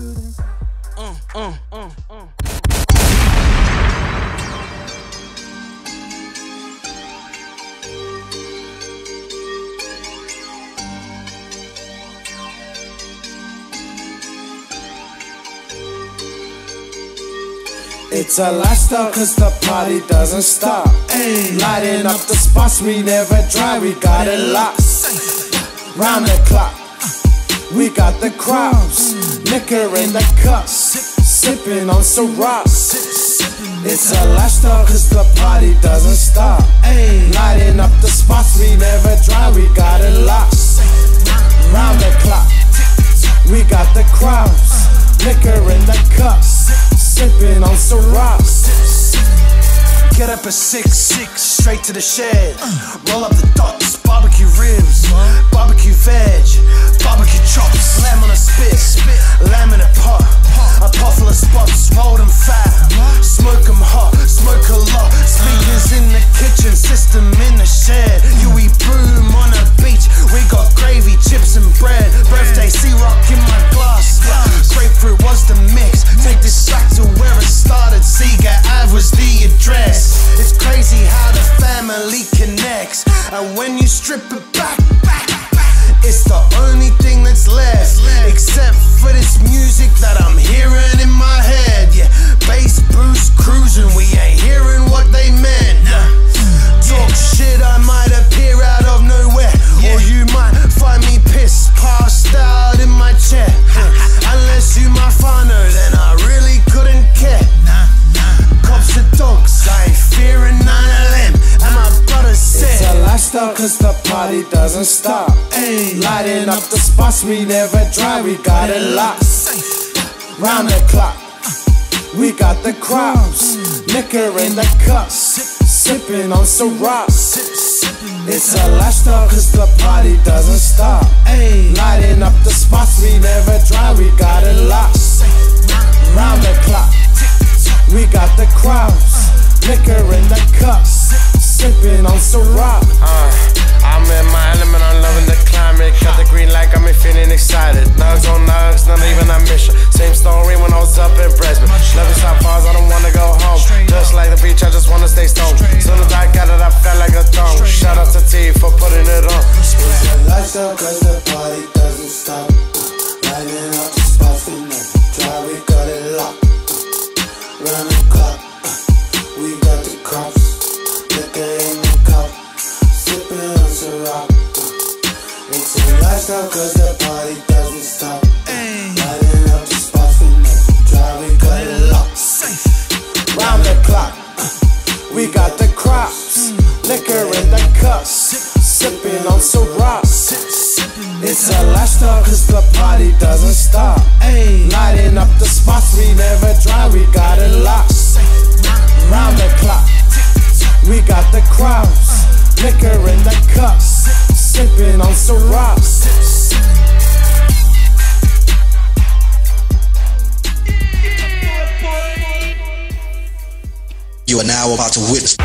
It's a lifestyle cause the party doesn't stop. Lighting up the spots we never dry, we got it locked. Round the clock, we got the crowds. Liquor in the cups, sipping on rocks. It's a lifestyle cause the party doesn't stop. Lighting up the spots we never dry, we got it locked. Round the clock, we got the crowds. Liquor in the cups sipping on rocks. Get up at six, six, straight to the shed. Roll up the dots, spit, lamb in a pot. Full of spots, roll them fat, smoke them hot, smoke a lot. Speakers in the kitchen, system in the shed. Eat boom on a beach, we got gravy, chips and bread. Birthday, Ciroc in my glass. Grapefruit was the mix. Take this back to where it started. Sega Ave was the address. It's crazy how the family connects. And when you strip it back, back, back, it's the only thing that's left. Cause the party doesn't stop. Lighting up the spots we never dry, we got it locked. Round the clock, we got the crowds. Liquor in the cups, sipping on some rocks. It's a lifestyle cause the party doesn't stop. Lighting up the spots we never dry, we got it locked. Round the clock, we got the crowds. Liquor in the cups, sipping on some The party doesn't stop. Lighting up the spots we got it locked. Round the clock, we got the. Liquor in the cups, sipping on. It's a the party doesn't stop. Lighting up the spots we never dry, we got it locked. Round the clock, we got the. Liquor in the cups, sipping on. You are now about to witness.